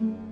you